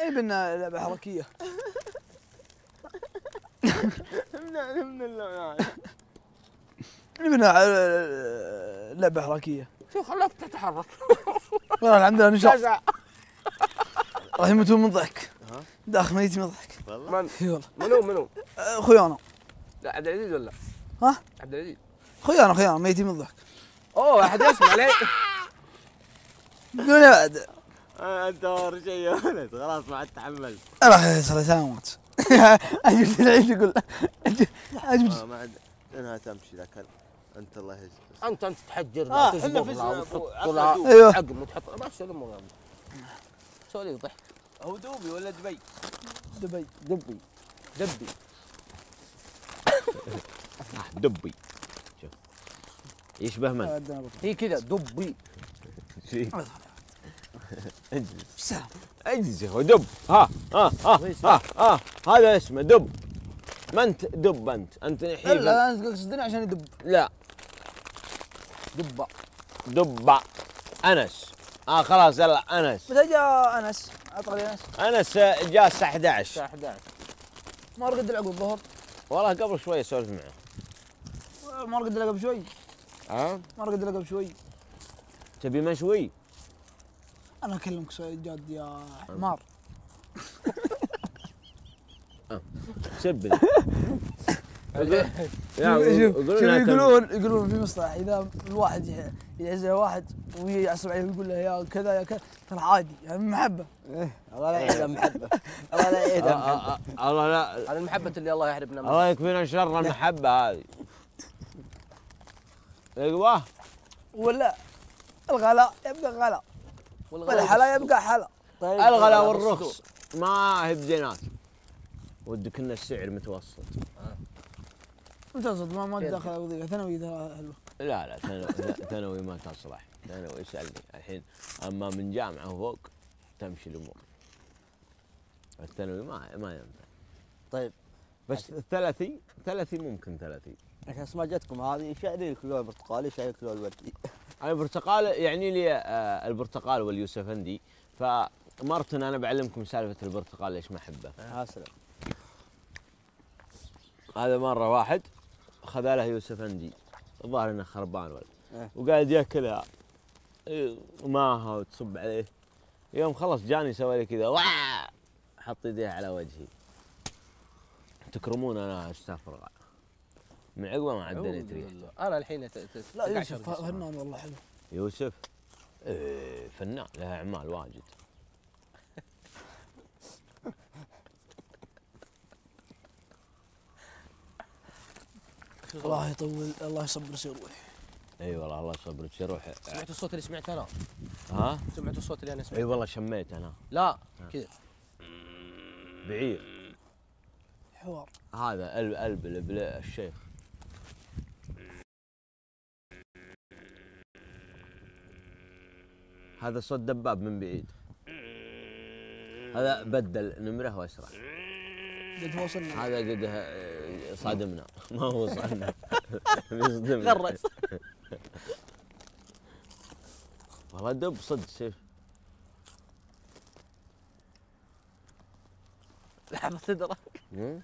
أي بنا لعبة حركية. من بنا آه، لعبة حركية. شو خلاك تتحرك. والله الحمد لله نشاط. راح يموتون من الضحك ها؟ داخل ميت من الضحك والله. من؟ إي والله. منو منو؟ أخوي أنا لا عبد العزيز ولا؟ ها؟ عبد العزيز. أخوي أنا أخوي أنا ميتين من الضحك أوه احد يسمع عليه دنيا بعد. انت ور شيء يا ولد خلاص ما عاد تحملت أنا صار لي سنوات اجبت العيد يقول اجبت آه، ما عاد إنها تمشي ذا كلب أنت الله يجزيك انت أنت تحجر آه، وتحط عقل لها دوب. أيوه. عقم وتحط ما شو الأمور سوي لي ضحك هو دوبي ولا دبي؟ دبي. دبي. دبي. دبي. شوف. يشبه من. هي كذا دبي. اجلس. سلام اجلس يا أخوي دب. ها ها ها ها ها. هذا اسمه دب. ما انت دب انت. انت الحين الا انت قصدني عشان يدب. لا. دبة. دب أنس. آه خلاص يلا أنس. متى جاء أنس؟ لي أنس. أنس جاء الساعة 11 الساعة 11 ما رقد له عقب الظهر والله قبل شوي سولف معه. ما رقد قبل شوي ها؟ ما رقد قبل شوي تبي مشوي؟ أنا أكلمك سؤال جاد يا حمار. يا شوف يقولون يقولون في مصطلح إذا الواحد يعزل واحد ويعصب عليه ويقول له يا كذا يا كذا ترى عادي يعني محبة. الله لا يعيدها محبه الله لا آه، يعيدها آه، آه، الله لا. هذه المحبة اللي الله يحرمنا منها. الله يكفينا شر المحبة هذه. أيوه. ولا الغلاء يبقى غلاء والحلا يبقى حلا. طيب الغلا والرخص. ما هي بزينات ودك ان السعر متوسط. متوسط ما ما داخل وظيفه ثانوي حلوة لا لا ثانوي ثانوي ما تصلح. ثانوي اسالني الحين أما من جامعة وفوق تمشي الأمور. الثانوي ما ما ينفع. طيب. بس الثلاثي ثلاثي ممكن ثلاثي. عشان ما جتكم. هذه شايلين لك لون برتقالي شايل لك لون وردي أنا البرتقال يعني لي آه، البرتقال واليوسفندي. فمرتن أنا بعلمكم سالفة البرتقال ليش ما أحبه. يا سلام هذا مرة واحد خذ له يوسفندي. الظاهر إنه خربان ولا إيه. وقاعد ياكلها إيه، ماها وتصب عليه. يوم خلص جاني سوى لي كذا حط يديه على وجهي. تكرمون أنا أستغفر من عقبه ما عدني ريح أنا الحين ت- ت- لا يوسف. فنان والله حلو. يوسف إيه فنان له إعمال واجد. الله يطول الله يصبر سيروح إي والله الله يصبرك روح سمعت الصوت اللي سمعته أنا. ها؟ سمعت الصوت اللي أنا إي سمعته والله شميت أنا. لا كذا. بعير. حوار. هذا الب الب الشيخ. هذا صوت دباب من بعيد. هذا بدل نمره واسرع. قد وصلنا. هذا قد صادمنا. ما هو وصلنا بيصدمنا. غرس. والله دب صدق سيف لحظة تدرك مم؟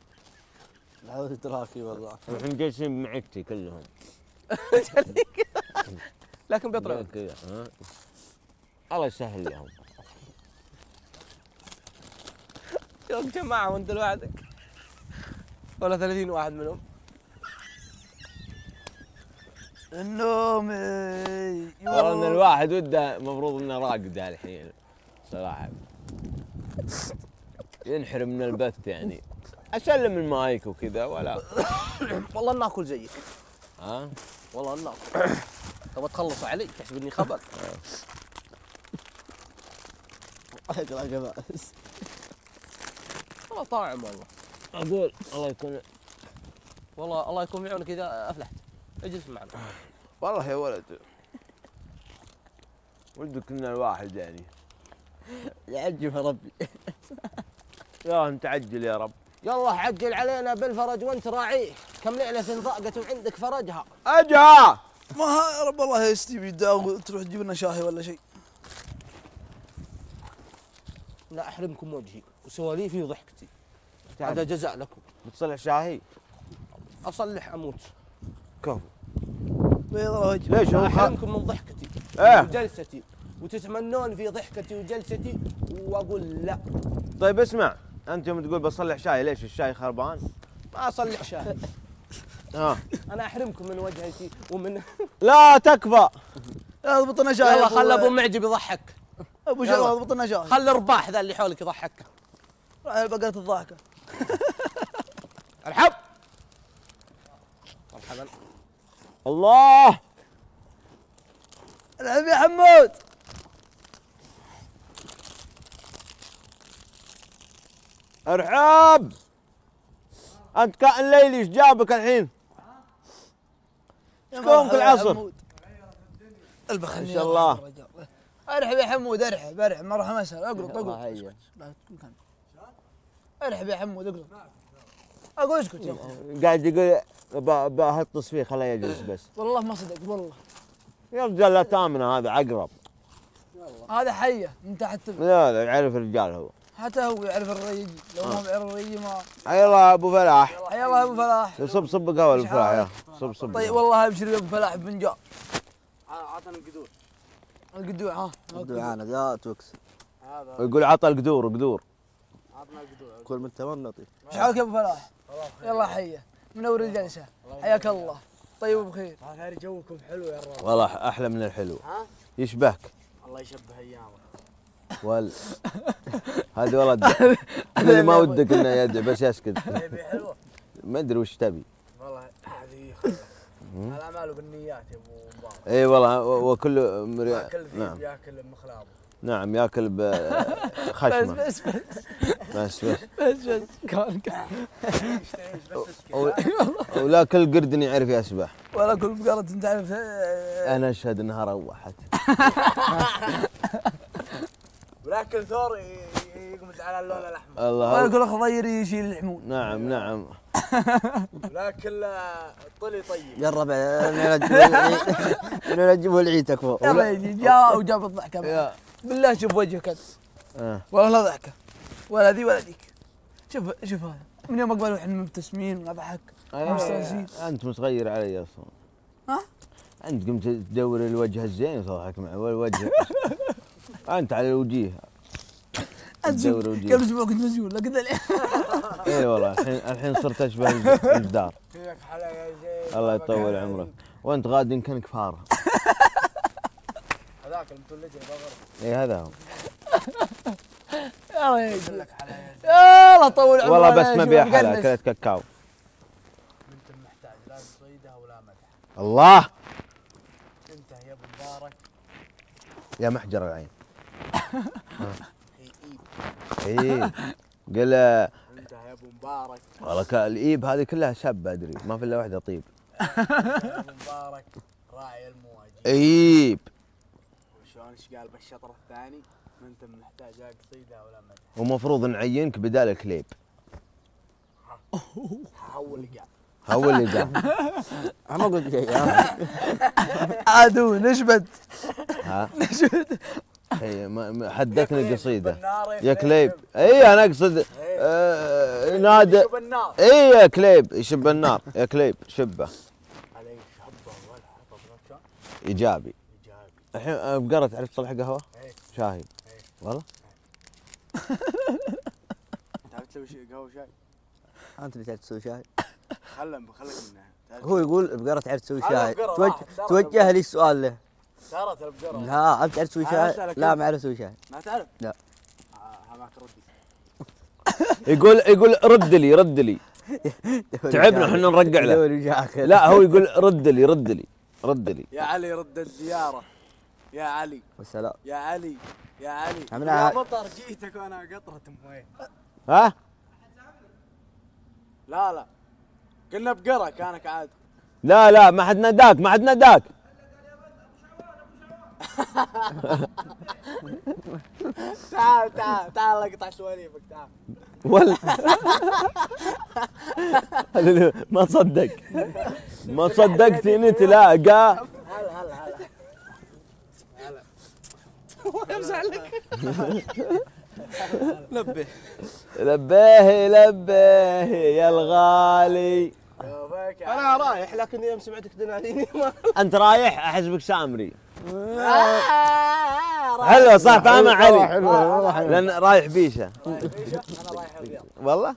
هذا إدراكي والله. الحين جالسين بمعدتي كلهم. لكن بيطلع كذا ها؟ الله يسهل لهم يوم جماعة وانت لوحدك ولا 30 واحد منهم. النوم والله إن الواحد وده المفروض إنه راقده الحين صراحة. ينحرم من البث يعني. أسلم المايك وكذا ولا. والله ناكل زيك ها؟ والله ناكل تبغى تخلص علي تحسب اني خبر اقرا جباس والله طاعم والله. أقول الله يكون والله الله يكون في عونك إذا أفلحت. اجلس معنا. والله يا ولد. ودك ان الواحد يعني. يعجب ربي. يا انت عجل يا رب. يلا عجل علينا بالفرج وانت راعيه كم ليلة ضاقت وعندك فرجها؟ اجا ما رب الله يستجيب يداوم تروح تجيب لنا شاهي ولا شيء. لا أحرمكم وجهي وسواليفي وضحكتي هذا جزاء لكم. بتصلح شاهي؟ أصلح أموت. كفو. بيض الوجه. ليش هو خ... أحرمكم من ضحكتي إيه. وجلستي وتتمنون في ضحكتي وجلستي وأقول لا. طيب اسمع أنت يوم تقول بصلح شاي ليش الشاي خربان؟ ما أصلح شاي ها أنا أحرمكم من وجهتي ومن لا تكفى. اضبط لنا شاي يلا خل أبو معجب يضحك. أبو. شغله اضبط لنا شاي خل الرباح ذا اللي حولك يضحك راح بقرة الضحكة ارحب مرحبا الله العب يا حمود ارحب أنت كائن ليلي إيش جابك الحين؟ يا شكون مرحبا كل يا عصر؟ حمود. البخني إن شاء الله. ارحب يا حمود ارحب ارحب. هيا. لا تكون كان. ارحب يا حمود اقلط أقول اسكت. قاعد يقول ب- بهطس فيه خليه يجلس بس. والله ما صدق والله. يا رجال لا تامنه هذا عقرب. هذا حيه من تحت لا لا يعرف الرجال هو. حتى هو يعرف الريج لو ما بيعرف الريج ما. يلا أبو فلاح. حيا الله يا أبو فلاح. صب صب قهوه ابو فلاح صب صب. طيب. والله أبشر يا أبو فلاح بفنجان عطنا القدور القدوع ها. دعانا لا توكس هذا. ويقول عطى القدور قدور. عطنا القدور. كل من تمنطي. إيش حالك يا أبو فلاح؟ يلا حيه منور الجلسة. حياك الله. طيب وبخير خير. جوكم حلو يا الرب والله أحلى من الحلو. ها؟ يشبهك. الله يشبه ايامك وال هذه والله اللي ما ودك إنه يدعي بس يسكت ما أدري وش تبي. الاعمال بالنيات يا أبو مبارك. إي والله وكل مري... ياكل ذيب نعم. ياكل مخلابه. نعم ياكل بخشمه بس بس بس. بس بس. بس كان ولا كل قرد يعرف يسبح. ولا كل بقرة انت عارف آه، أنا أشهد إنها روحت. ولكن ثور ي- يقمز على اللون الأحمر. ولا الله كل خضير يشيل الحمول نعم نعم. ولكن طلي طيب. جرب نجيبه العيد. تكفى يلا يجي جاء وجاب. يا. بالله شوف وجهك أنت. آه. والله لا ضحكة. ولا ذي ولا ذيك. شوف شوف هذا. من يوم اقبل إحنا مبتسمين ونضحك مستانسين. أنت متغير علي أصلا. ها؟ أنت قمت تدور الوجه الزين وتضحك معه والوجه. أنت على الوجيه. تدور وجيه قبل أسبوع كنت مسجون لكن الحين. اي والله الحين الحين صرت أشبه الجدار فيك حلا يا زين الله يطول عمرك وأنت غاد كانك فاره هذاك المتولجه بغرب اي هذا هو. يلا لك حلا يا يلا طول عمرك. والله بس ما بيها حلا اكلت كاكاو. أنت محتاج لا تصيدها ولا مدح. الله. أنت يا أبو مبارك. يا محجر العين. إي. قل انت يا ابو مبارك والله الإيب هذه كلها شابه أدري ما في إلا واحدة طيب. يا ابو مبارك راعي المواجهه إيب. وشلون إيش قال بالشطر الثاني؟ ما أنت محتاج لا قصيدها ولا مدح. ومفروض نعينك بدال الكليب. هو اللي قال. هو اللي قال. أنا ما قلت شيء عدو نشبت ها؟ هي ما- حدثني قصيدة. يا كليب. إي أنا أقصد آه نادى إي يا كليب يشب النار. يا كليب شبه. إيجابي. إيجابي. الحين آه، بقرة تعرف تصلح قهوة؟ شاهي. والله؟ تعرف تسوي شيء قهوة شاي؟ أنت اللي تعرف تسوي شاي. خلهم خلك منها هو يقول بقرة تعرف تسوي شاي. توجه. لي السؤال له. صارت البقره لا انت تعرف تسوي شاي لا. ما أعرف أسوي شاي ما تعرف؟ لا. آه، هذاك ردي يقول يقول رد لي رد لي. تعبنا إحنا نرقع له. لا هو يقول رد لي رد لي رد لي. يا علي رد الزيارة. يا علي. والسلام. يا علي يا علي. يا مطر جيتك وأنا قطرة موية. ها؟ لا لا. قلنا بقرة كانك عاد. لا لا ما حد ناداك ما حد ناداك. تعال تعال تعال اقطع سواليفك تعال ولا ما صدق ما صدقتني تلاقى هلا هلا هلا نبه لبيه لبيه يا الغالي أنا رايح لكن يوم سمعتك تناديني ما أنت رايح؟ أحسبك سامري. حلوة صح فاهمه علي. حلوة. لأن رايح بيشة. والله؟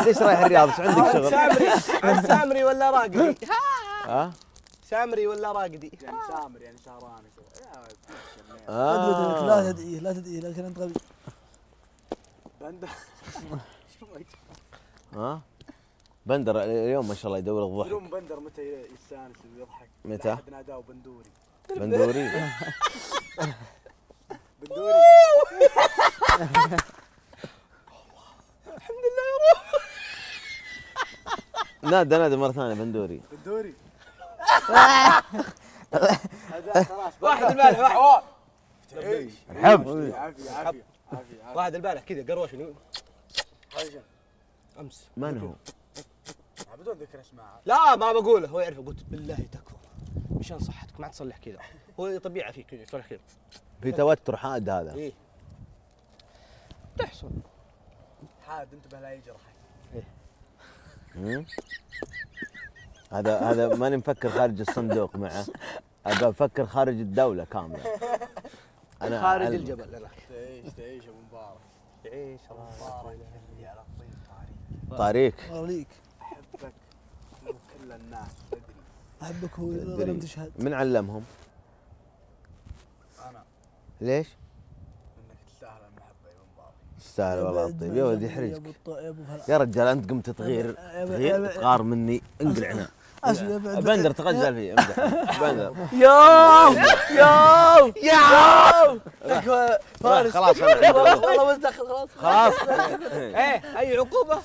ليش رايح الرياض؟ إيش عندك شغل؟ سامري سامري ولا راقدي؟ ها؟ سامري ولا راقدي؟ سامر يعني شهراني آه. لا تدعيه لا تدعيه لكن أنت غبي. ها؟ بندر اليوم ما شاء الله يدور الضحك. يوم بندر متى يستانس ويضحك؟ متى؟ ناداه بندوري. بندوري. بندوري. نادى نادى مرة ثانية بندوري. بندوري. واحد البارح واحد. تعيش. حب عافية عافية. واحد البارح كذا عافيه أمس. من هو؟ بدون ذكر أسماء. لا ما بقوله. هو يعرفه. قلت بالله تكفى. مشان صحتك ما تصلح كذا. هو طبيعة فيك كذا يصلح كذا. في توتر حاد هذا. إيه. تحصل. حاد انتبه لا يجرحك مم؟ هذا هذا ماني مفكر خارج الصندوق معه. أبى أفكر خارج الدولة كاملة. أنا خارج أعلم. الجبل. هناك تعيش تعيش أبو مبارك. تعيش مبارك. طيب طاري طريق وريك أحبك وكل الناس. تدري أحبك هو. ظلم تشهد من علمهم؟ أنا. ليش؟ إنك تستاهل المحبة يا ابو تستاهل والله الطيب يا ولدي يحرجك. الط- يا رجال أنت قمت تغير تغير تغار مني. انقلع هنا. بندر تغزل فيه بندر. ياو ياو ياو خلاص خلاص. والله دخل خلاص. خلاص. إيه أي عقوبة؟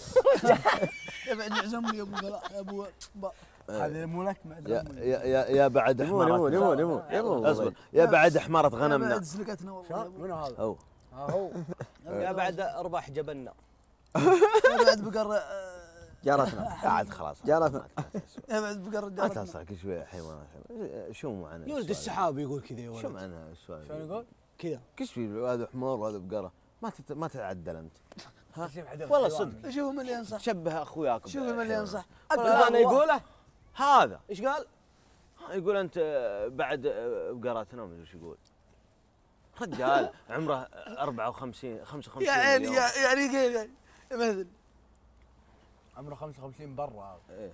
يبعد عزمي يا أبو أبو. هذا مو لك يا يا يا, يا بعد يمون حمارة يمون يمون يمون أصبر. يا بعد حمارة غنمنا يبعد سلقتنا والله. منو هذا؟ ها هو. يا بعد أرباح جبلنا يبعد بقر آه، جارتنا. قاعد خلاص. جارتنا. يبعد بقر لا جارتنا. تصعق شوي حيوانات. شو معنا يولد السحاب يقول كذا يا شو ولد. معنا السؤال شلون يقول؟ كذا. كيش في هذا حمار وهذا بقرة. ما تت... ما تتعدل أنت. والله صدق. شوف من اللي ينصح. شبه أخوياك. شوف من اللي ينصح. أنا يقوله هذا إيش قال؟ يقول أنت آه، بعد آه، بقراتنا ما أدري إيش يقول. رجال عمره 54 55 يا عيني يوم. يا يعني كيف يعني مثل عمره 55 برا. هذا إيه.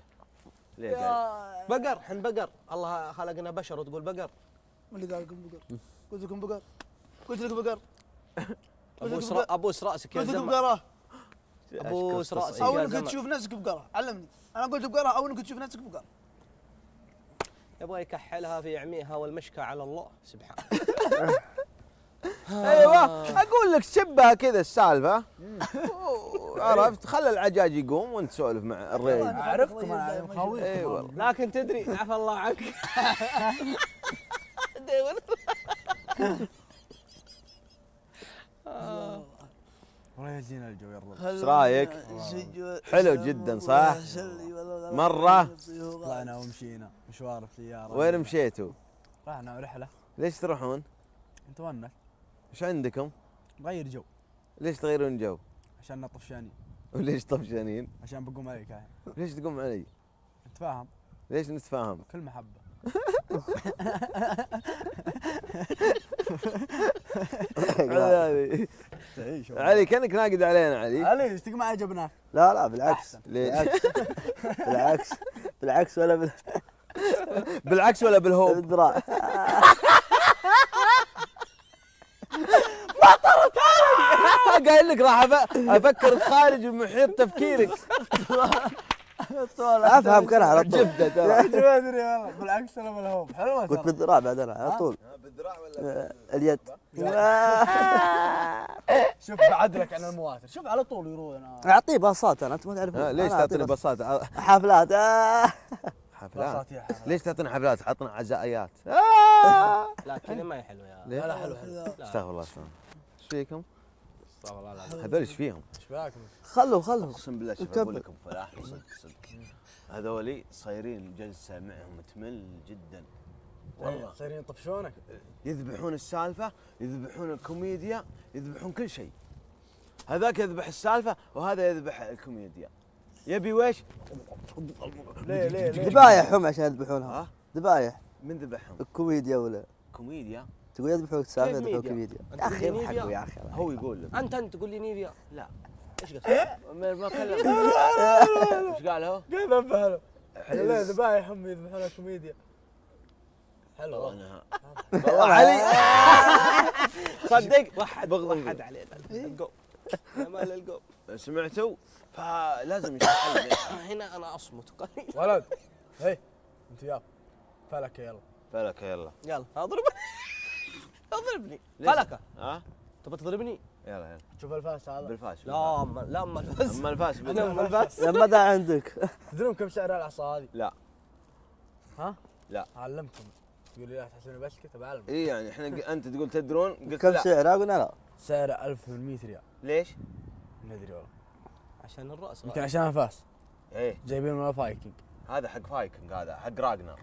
ليه قال بقر إحنا بقر. الله خلقنا بشر وتقول بقر. من اللي قال لكم بقر؟ قلت لكم بقر. قلت لكم بقر. ابوس ابوس راسك يا قلت لكم زلمه بقرة. ابوس راسك أو إنك تشوف نفسك بقرة علمني. أنا قلت بقرة أو إنك تشوف نفسك بقرة يبغى يكحلها في يعميها والمشكى على الله. سبحانه أيوه. أقول لك شبه كذا السالفة. عرفت؟ خلى العجاج يقوم وانت تسولف مع الريل أعرفكم أنا مخاويكم اي والله. لكن تدري عفى الله عنك. يجينا الجو يرضى إيش رأيك؟ حلو جدا، صح؟ مرة؟ طلعنا ومشينا مشوار بسياره وين مشيتوا؟ رحنا رحلة ليش تروحون؟ نتونس إيش عندكم؟ نغير جو ليش تغيرون جو؟ عشان نطفشانين وليش طفشانين؟ عشان بقوم عليك الحين ليش تقوم علي؟ نتفاهم ليش نتفاهم؟ كل محبة علي. كأنك ناقد علينا علي. علي إيش ما عجبناك لا لا بالعكس. ليش؟ بالعكس. بالعكس. ولا بال- بالعكس ولا بالهوب؟ بالذراع قايل لك راح أفكر خارج محيط تفكيرك. أفهم كان على طول. جبده ترى. ما أدري والله بالعكس أنا بالهوب حلوة كنت بالذراع بعد أنا على طول. بالذراع ولا آه، اليد. شوف بعدلك عن المواتر. شوف على طول يروح أنا أعطيه باصات أنا أنت ما تعرفون آه، ليش تعطيني باص- بساطة آه، حفلات. حفلات. باصات. ليش تعطينا حفلات؟ عطنا عزائيات. لكن ما هي حلوة يا؟ لا حلو حلو. استغفر الله استغفر إيش فيكم؟ استغفر الله العظيم هذول إيش فيهم؟ إيش باكم خلوا خلوا. أقسم بالله شوف. أقول لكم فلاح صدق صدق. هذولي صايرين جلسة معهم تمل جدا. والله. صايرين يطفشونك. يذبحون السالفة يذبحون الكوميديا يذبحون كل شيء. هذاك يذبح السالفة وهذا يذبح الكوميديا. يبي ويش؟ ليه ليه ليه؟ ذبايح هم عشان يذبحونها ها؟ ذبايح. من ذبحهم؟ الكوميديا ولا؟ كوميديا؟ تقول كيف يذبحون ميديا؟ كوميديا أنت يا أخي ميديا؟ يا أخي هو يقول لك. أنت أنت تقول لي نيفيا؟ لا. إيش قصدك؟ ما ما كلم إيش قال هو؟ كيف ذبحنا؟ ليه ذبايح هم يذبحون كوميديا. حلو. أنا والله علي. صدق. وحد وحد. علينا القو. يا مال القو. سمعتوا؟ فلازم لنا هنا أنا أصمت. قليل. ولد. هي أنت يا. فلك يلا. فلك يلا. يلا اضربني اضربني؟ فلكة. ها؟ تبى تضربني؟ يلا يلا. شوف الفاس هذا. بالفاس لا أما لا أما الفز اما الفاس. اما الفز لما ذا عندك. تدرون كم سعر العصا هذه؟ لا. ها؟ لا. علمكم. تقول لي لا تحسبني بس كذا بعلم إي يعني إحنا أنت تقول تدرون قلت كم لا. سعره قلنا لا. سعره 1800 ريال. ليش؟ ما أدري والله. عشان الرأس يمكن عشان انفاس إيه جايبين من فايكنج. هذا حق فايكنج هذا حق راجنر.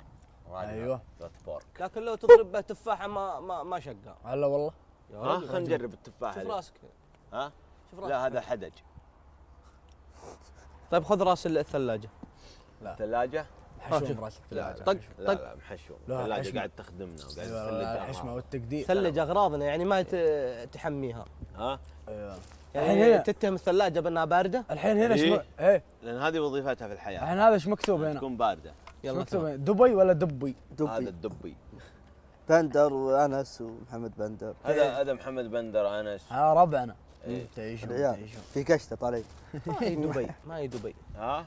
راجنر أيوة. روتبورغ. لكن لو تضرب به تفاحة ما ما ما شقها هلا والله. ها. خلينا نجرب التفاحة شوف. راسك. ها؟ شوف راسك. لا هذا حدج. طيب خذ راس الثلاجة. ثلاجه حشوم شوف. راس لا الثلاجة. لا طق لا طق لا محشوم. لا، الثلاجة حشمة. قاعد تخدمنا وقاعد أيوه تثلج الحشمه أغراض. والتقدير. ثلج اغراضنا يعني ما ت- تحميها. ها؟ أيوه. يعني الحين هنا. تتهم الثلاجة بأنها باردة؟ الحين هنا إيه. إيش إيه. لأن هذه وظيفتها في الحياة. الحين هذا إيش مكتوب هنا؟ تكون باردة. يلا؟ دبي ولا دبي؟ هذا دبي الدبي. بندر وأنس ومحمد بندر. هذا هذا محمد بندر انس ها ربعنا. إيه. تعيشون العيال. تعيشون. في كشته طالعين. ما هي دبي ما هي دبي. ها؟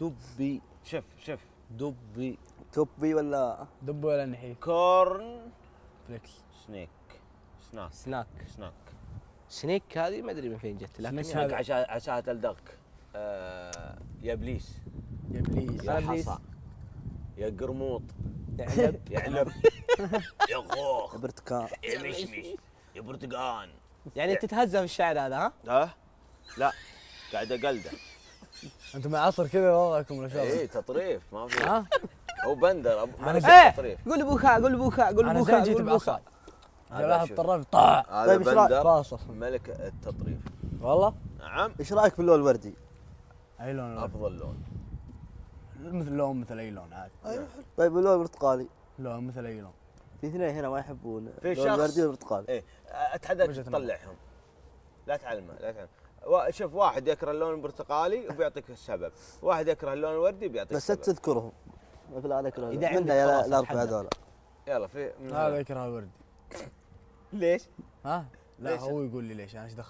دبي. شف شف. دبي. توبي ولا؟ دبي ولا نحيف. كورن. فليكس سنيك. سناك. سناك سناك. سنيك هذه ما أدري من فين جت لكن هذا. عشان عشان تلدغك آه يا إبليس. يا إبليس. يا. حصى. يا قرموط. يعلب يا علب يا خوخ برتقال. يا مشمش يا برتقان. يعني تتهزأ في الشعر هذا ها؟ ها؟ لا. قاعد أقلده. أنتم مع عصر كذا وضعكم شو؟ إيه تطريف ما في. ها؟ هو بندر ملك زي- التطريف قول بوكا قول بوكا قول أنا جيت قول هذا جلاها. الطراف طاع. هذا طيب،؟ بندر ملك التطريف. والله؟ نعم. إيش رأيك باللون الوردي؟ أي لون؟ أفضل لون. مثل لون مثل أي لون عادي. طيب اللون البرتقالي. لون مثل أي لون. في اثنين هنا ما يحبون. في شخص- الوردي والبرتقالي إيه اتحداك. تطلعهم. لا تعلمه لا تعلمه. شوف واحد يكره اللون البرتقالي وبيعطيك السبب. واحد يكره اللون الوردي بيعطيك بس السبب. تذكرهم. مثل عليك عندك خلاص الاربعه اتحدى. هذول يلا في هذا. يكره الوردي. ليش؟ ها؟ لا ليش؟ هو يقول لي ليش أنا إيش دخل؟